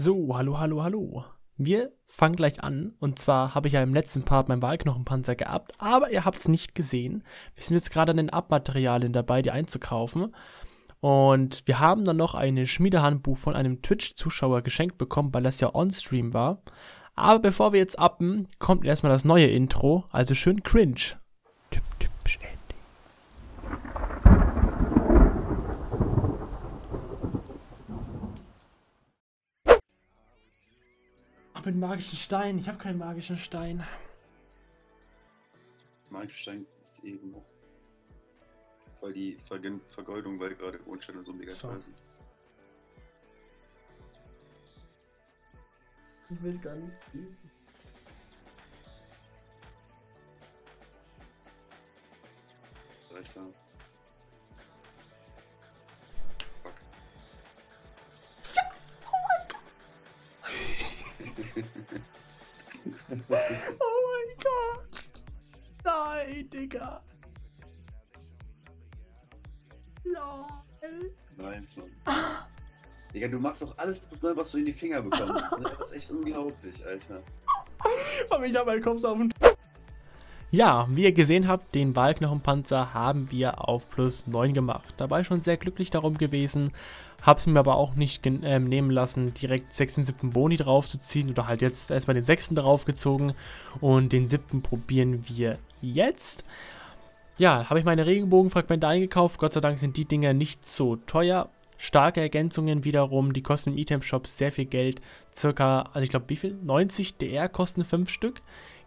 So, hallo, hallo, hallo. Wir fangen gleich an. Und zwar habe ich ja im letzten Part meinen Wahlknochenpanzer geabt, aber ihr habt es nicht gesehen. Wir sind jetzt gerade an den Abmaterialien dabei, die einzukaufen. Und wir haben dann noch ein Schmiedehandbuch von einem Twitch-Zuschauer geschenkt bekommen, weil das ja on-stream war. Aber bevor wir jetzt appen, kommt erstmal das neue Intro, also schön cringe. Typ, typisch Andy. Ach, mit magischen Stein. Ich habe keinen magischen Stein. Markstein ist eben noch. Weil die Vergen Vergoldung, weil gerade Mondsteine so mega So. teuer sind. Ich will gar nicht sehen. Alter. Oh mein Gott. Nein, Digga. Lol. nice, Mann. Digga, du machst auch alles neu, was du in die Finger bekommst. Das ist echt unglaublich, Alter. Aber ich habe meinen Kopf auf den... Ja, wie ihr gesehen habt, den Wahlknochenpanzer haben wir auf plus 9 gemacht. Dabei schon sehr glücklich darum gewesen, hab's mir aber auch nicht ähm, nehmen lassen, direkt 6. und 7. Boni draufzuziehen oder halt jetzt erstmal den 6. draufgezogen und den 7. probieren wir jetzt. Ja, habe ich meine Regenbogenfragmente eingekauft. Gott sei Dank sind die Dinger nicht so teuer. Starke Ergänzungen wiederum, die kosten im Item-Shop sehr viel Geld. Circa, also ich glaube, wie viel? 90 DR kosten 5 Stück.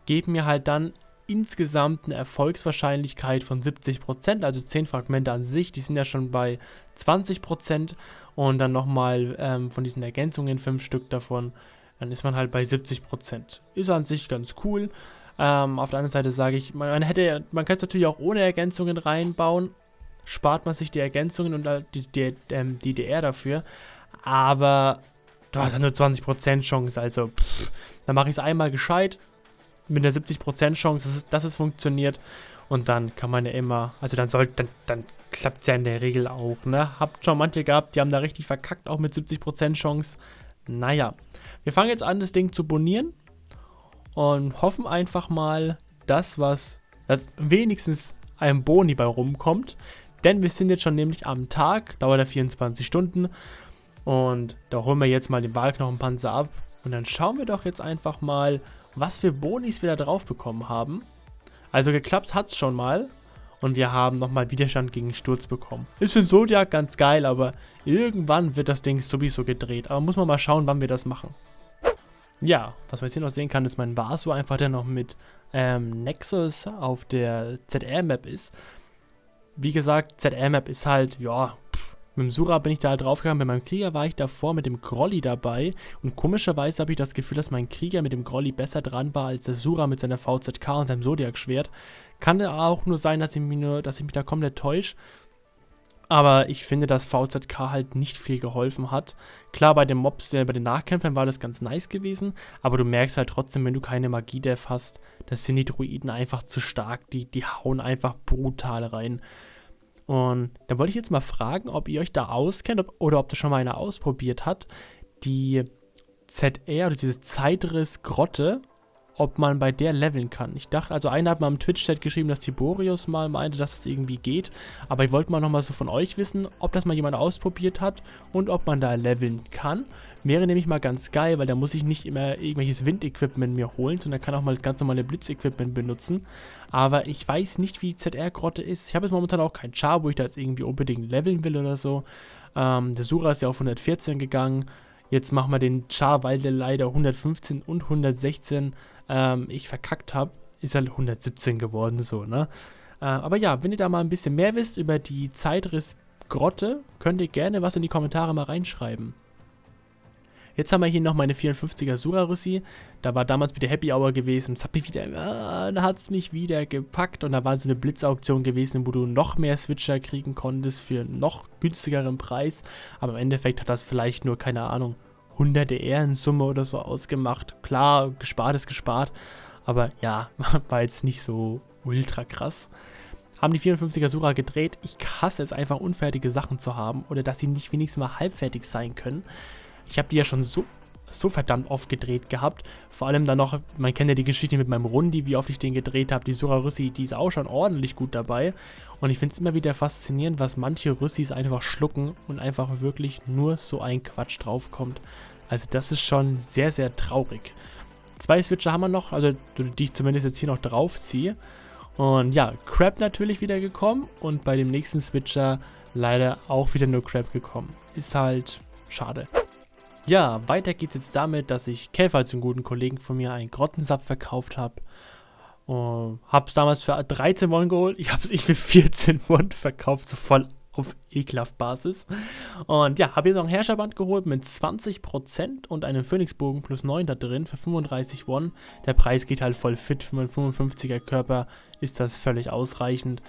Geben mir halt dann insgesamt eine Erfolgswahrscheinlichkeit von 70%, also 10 Fragmente an sich, die sind ja schon bei 20% und dann nochmal ähm, von diesen Ergänzungen 5 Stück davon, dann ist man halt bei 70%. Ist an sich ganz cool. Ähm, auf der anderen Seite sage ich, man, man hätte, man könnte es natürlich auch ohne Ergänzungen reinbauen, spart man sich die Ergänzungen und halt die, die, ähm, die DR dafür, aber du hast ja nur 20% Chance, also pff, dann mache ich es einmal gescheit, mit einer 70% Chance, dass es, dass es funktioniert. Und dann kann man ja immer, also dann sollte, dann, dann klappt es ja in der Regel auch, ne? Habt schon manche gehabt, die haben da richtig verkackt, auch mit 70% Chance. Naja, wir fangen jetzt an, das Ding zu bonieren und hoffen einfach mal, dass was, dass wenigstens ein Boni bei rumkommt. Denn wir sind jetzt schon nämlich am Tag, dauert er 24 Stunden. Und da holen wir jetzt mal den Wahlknochenpanzer ab. Und dann schauen wir doch jetzt einfach mal, was für Bonis wir da drauf bekommen haben. Also geklappt hat es schon mal. Und wir haben nochmal Widerstand gegen Sturz bekommen. Ist für Zodiac ganz geil, aber irgendwann wird das Ding sowieso gedreht. Aber muss man mal schauen, wann wir das machen. Ja, was man jetzt hier noch sehen kann, ist mein Vaso einfach, der noch mit ähm, Nexus auf der ZR-Map ist. Wie gesagt, ZR-Map ist halt, ja, mit dem Sura bin ich da halt draufgegangen, bei meinem Krieger war ich davor mit dem Grolli dabei und komischerweise habe ich das Gefühl, dass mein Krieger mit dem Grolli besser dran war als der Sura mit seiner VZK und seinem Zodiac-Schwert. Kann auch nur sein, dass ich, mich nur, dass ich mich da komplett täusche. Aber ich finde, dass VZK halt nicht viel geholfen hat. Klar, bei den Mobs, äh, bei den Nachkämpfern war das ganz nice gewesen, aber du merkst halt trotzdem, wenn du keine Magie-Dev hast, das sind die Druiden einfach zu stark. Die, die hauen einfach brutal rein. Und da wollte ich jetzt mal fragen, ob ihr euch da auskennt ob, oder ob das schon mal einer ausprobiert hat. Die ZR oder diese Zeitriss-Grotte, ob man bei der leveln kann. Ich dachte, also einer hat mal im Twitch-Chat geschrieben, dass Tiborius mal meinte, dass es irgendwie geht. Aber ich wollte mal nochmal so von euch wissen, ob das mal jemand ausprobiert hat und ob man da leveln kann. Wäre nämlich mal ganz geil, weil da muss ich nicht immer irgendwelches Wind-Equipment mir holen, sondern kann auch mal das ganz normale Blitz-Equipment benutzen. Aber ich weiß nicht, wie die ZR-Grotte ist. Ich habe jetzt momentan auch kein Char, wo ich da jetzt irgendwie unbedingt leveln will oder so. Ähm, der Sura ist ja auf 114 gegangen. Jetzt machen wir den Char, weil der leider 115 und 116 ähm, ich verkackt habe, ist halt 117 geworden, so, ne? Äh, aber ja, wenn ihr da mal ein bisschen mehr wisst über die Zeitriss-Grotte, könnt ihr gerne was in die Kommentare mal reinschreiben. Jetzt haben wir hier noch meine 54er Sura-Russi. Da war damals wieder Happy Hour gewesen. Das hat mich wieder, ah, da hat es mich wieder gepackt. Und da war so eine Blitzauktion gewesen, wo du noch mehr Switcher kriegen konntest für einen noch günstigeren Preis. Aber im Endeffekt hat das vielleicht nur, keine Ahnung, hunderte Ehrensumme oder so ausgemacht. Klar, gespart ist gespart. Aber ja, war jetzt nicht so ultra krass. Haben die 54er Sura gedreht. Ich hasse es einfach, unfertige Sachen zu haben. Oder dass sie nicht wenigstens mal halbfertig sein können. Ich habe die ja schon so. So verdammt oft gedreht gehabt. Vor allem dann noch, man kennt ja die Geschichte mit meinem Rundi, wie oft ich den gedreht habe. Die Sura Rüssi, die ist auch schon ordentlich gut dabei. Und ich finde es immer wieder faszinierend, was manche Rüssis einfach schlucken und einfach wirklich nur so ein Quatsch draufkommt. Also das ist schon sehr, sehr traurig. Zwei Switcher haben wir noch, also die ich zumindest jetzt hier noch draufziehe. Und ja, Crab natürlich wieder gekommen und bei dem nächsten Switcher leider auch wieder nur Crab gekommen. Ist halt schade. Ja, weiter geht's jetzt damit, dass ich Käfer als einen guten Kollegen von mir einen Grottensap verkauft habe. Uh, hab's damals für 13 Won geholt. Ich hab's ich für 14 Won verkauft, so voll auf ekelhaft Basis. Und ja, habe jetzt noch ein Herrscherband geholt mit 20% und einen Phoenixbogen plus 9 da drin für 35 Won. Der Preis geht halt voll fit. Für meinen 55er Körper ist das völlig ausreichend.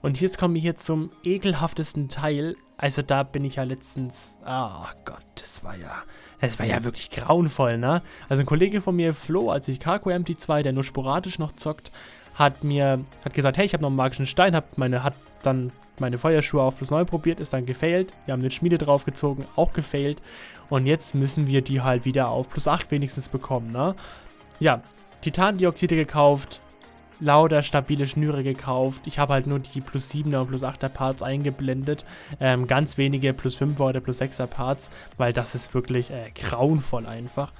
Und jetzt komme ich hier zum ekelhaftesten Teil. Also da bin ich ja letztens... Ah oh Gott, das war ja... Das war ja wirklich grauenvoll, ne? Also ein Kollege von mir, Flo, als ich Kako MT2, der nur sporadisch noch zockt, hat mir hat gesagt, hey, ich habe noch einen magischen Stein, hab meine, hat dann meine Feuerschuhe auf plus 9 probiert, ist dann gefailt. Wir haben eine Schmiede draufgezogen, auch gefailt. Und jetzt müssen wir die halt wieder auf plus 8 wenigstens bekommen, ne? Ja, Titandioxide gekauft, lauter stabile Schnüre gekauft. Ich habe halt nur die plus 7er und plus 8er Parts eingeblendet. Ähm, ganz wenige plus 5er oder plus 6er Parts, weil das ist wirklich äh, grauenvoll einfach.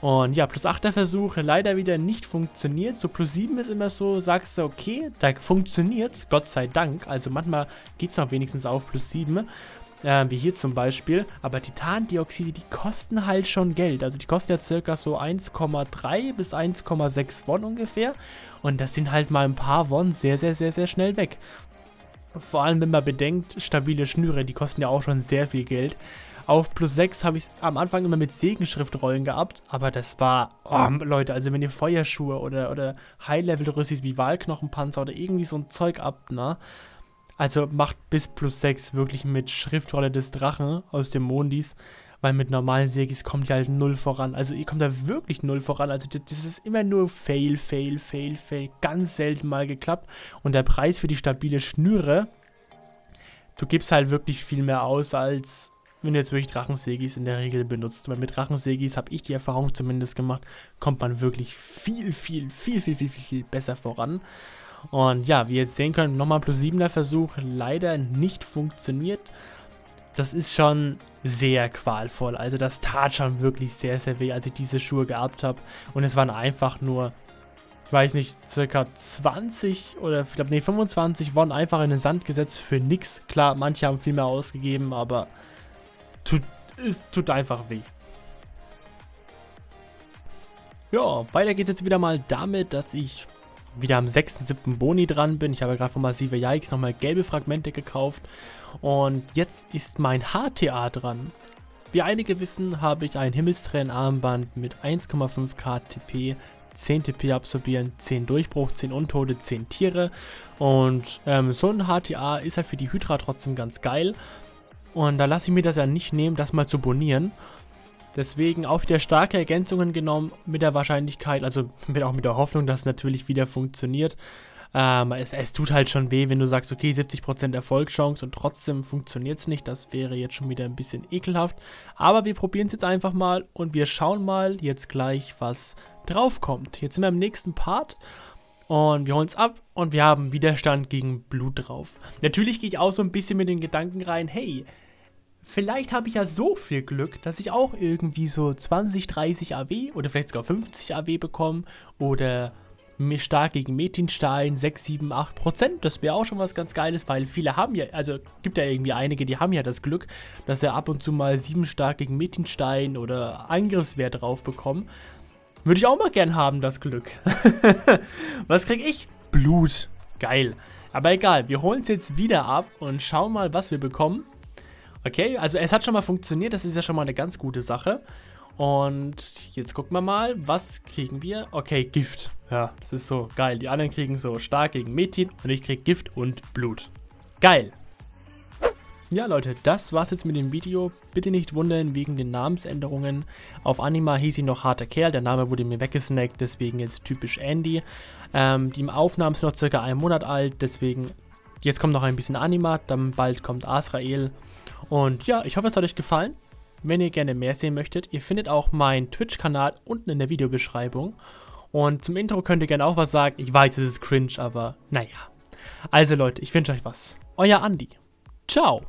Und ja, plus 8er Versuch leider wieder nicht funktioniert. So plus 7 ist immer so, sagst du, okay, da funktioniert's, Gott sei Dank. Also manchmal geht es noch wenigstens auf plus 7 äh, wie hier zum Beispiel. Aber Titandioxide, die kosten halt schon Geld. Also die kosten ja circa so 1,3 bis 1,6 Won ungefähr. Und das sind halt mal ein paar Won sehr, sehr, sehr, sehr schnell weg. Vor allem, wenn man bedenkt, stabile Schnüre, die kosten ja auch schon sehr viel Geld. Auf plus 6 habe ich am Anfang immer mit Segenschriftrollen gehabt, aber das war, oh, Leute, also wenn ihr Feuerschuhe oder, oder High-Level-Rüssis wie Wahlknochenpanzer oder irgendwie so ein Zeug habt, ne, also macht bis plus 6 wirklich mit Schriftrolle des Drachen aus dem Mondis, weil mit normalen Segis kommt ihr halt null voran. Also ihr kommt da wirklich null voran. Also das ist immer nur Fail, Fail, Fail, Fail. Ganz selten mal geklappt. Und der Preis für die stabile Schnüre, du gibst halt wirklich viel mehr aus, als wenn du jetzt wirklich Drachensegis in der Regel benutzt. Weil mit Drachensegis habe ich die Erfahrung zumindest gemacht, kommt man wirklich viel, viel, viel, viel, viel, viel, viel besser voran. Und ja, wie ihr jetzt sehen könnt, nochmal plus 7er Versuch, leider nicht funktioniert. Das ist schon sehr qualvoll. Also das tat schon wirklich sehr, sehr weh, als ich diese Schuhe gehabt habe. Und es waren einfach nur, ich weiß nicht, circa 20 oder ich glaube, nee, 25 wurden einfach in den Sand gesetzt für nix. Klar, manche haben viel mehr ausgegeben, aber tut, es tut einfach weh. Ja, weiter geht es jetzt wieder mal damit, dass ich wieder am 6.7. Boni dran bin. Ich habe gerade von Massive Yikes nochmal gelbe Fragmente gekauft. Und jetzt ist mein HTA dran. Wie einige wissen, habe ich ein Himmelstränen-Armband mit 1,5k TP, 10 TP absorbieren, 10 Durchbruch, 10 Untote, 10 Tiere. Und ähm, so ein HTA ist halt für die Hydra trotzdem ganz geil. Und da lasse ich mir das ja nicht nehmen, das mal zu bonieren. Deswegen auch wieder starke Ergänzungen genommen mit der Wahrscheinlichkeit, also mit, auch mit der Hoffnung, dass es natürlich wieder funktioniert. Ähm, es, es, tut halt schon weh, wenn du sagst, okay, 70% Erfolgschance und trotzdem funktioniert es nicht. Das wäre jetzt schon wieder ein bisschen ekelhaft. Aber wir probieren es jetzt einfach mal und wir schauen mal jetzt gleich, was draufkommt. Jetzt sind wir im nächsten Part und wir holen es ab und wir haben Widerstand gegen Blut drauf. Natürlich gehe ich auch so ein bisschen mit den Gedanken rein, hey, vielleicht habe ich ja so viel Glück, dass ich auch irgendwie so 20, 30 AW oder vielleicht sogar 50 AW bekomme oder mir stark gegen Metinstein 6, 7, 8 Prozent. Das wäre auch schon was ganz Geiles, weil viele haben ja, also gibt ja irgendwie einige, die haben ja das Glück, dass er ab und zu mal 7 stark gegen Metinstein oder Angriffswert drauf bekommen. Würde ich auch mal gern haben, das Glück. was krieg ich? Blut. Geil. Aber egal, wir holen es jetzt wieder ab und schauen mal, was wir bekommen. Okay, also es hat schon mal funktioniert, das ist ja schon mal eine ganz gute Sache. Und jetzt gucken wir mal, was kriegen wir? Okay, Gift. Ja, das ist so geil. Die anderen kriegen so stark gegen Metin und ich krieg Gift und Blut. Geil. Ja Leute, das war's jetzt mit dem Video. Bitte nicht wundern wegen den Namensänderungen. Auf Anima hieß ich noch harter Kerl, der Name wurde mir weggesnackt, deswegen jetzt typisch Andy. Ähm, die Aufnahmen sind noch circa einen Monat alt, deswegen jetzt kommt noch ein bisschen Anima, dann bald kommt Asrael und ja, ich hoffe, es hat euch gefallen. wenn ihr gerne mehr sehen möchtet. Ihr findet auch meinen Twitch-Kanal unten in der Videobeschreibung. Und zum Intro könnt ihr gerne auch was sagen. Ich weiß, es ist cringe, aber naja. Also Leute, ich wünsche euch was. Euer Andi. Ciao.